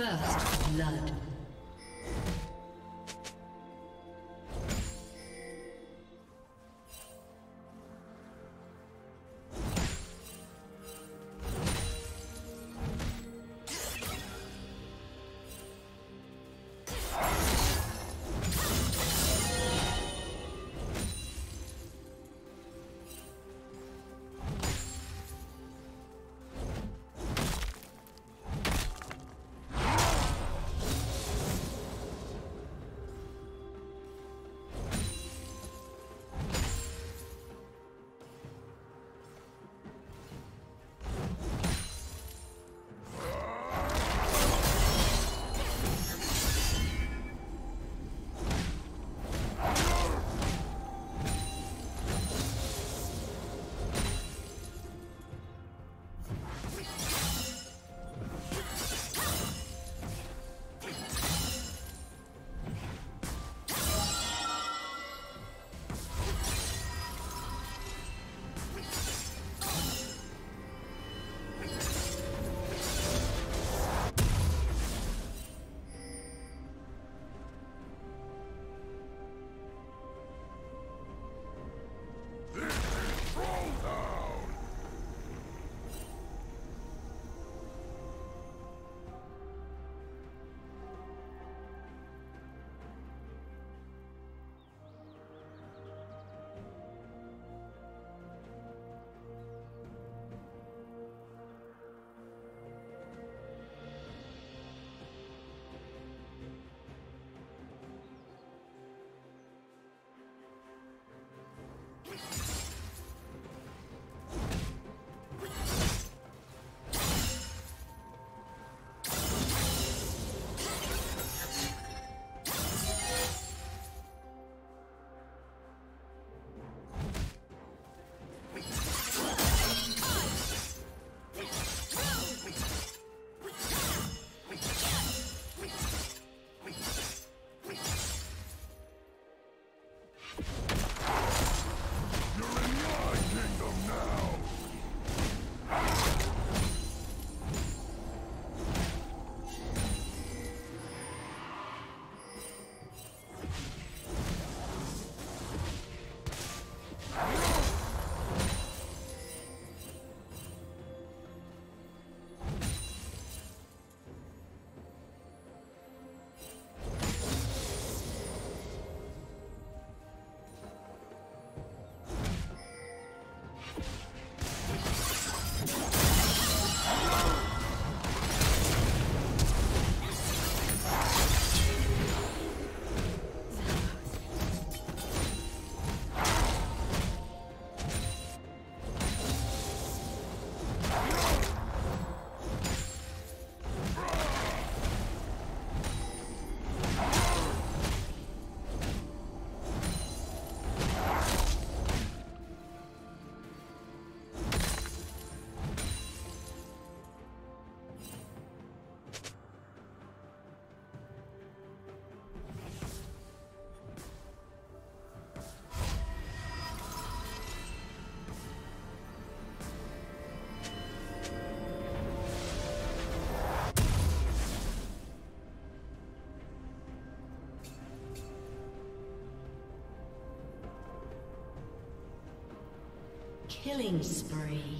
First blood. Killing spree.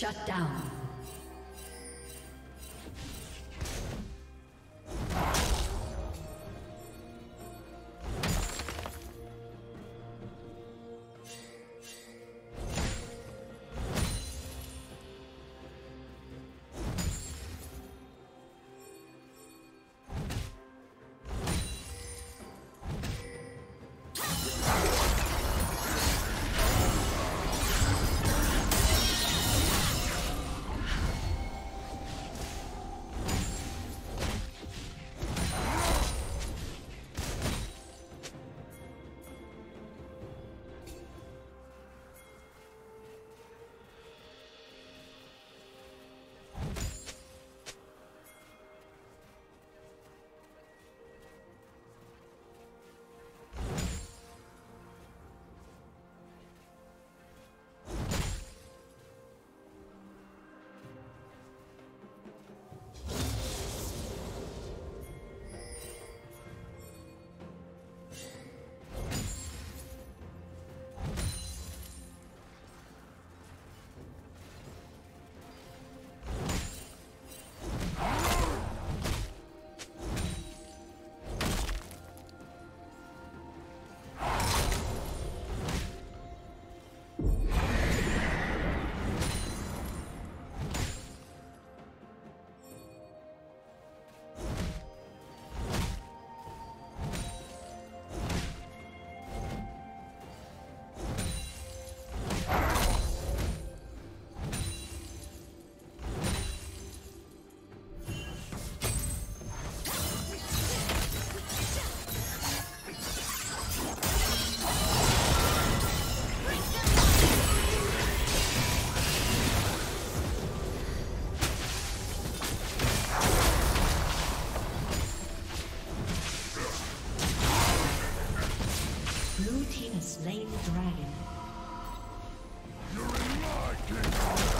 Shut down. Blue team has slain the dragon. You're in my kingdom!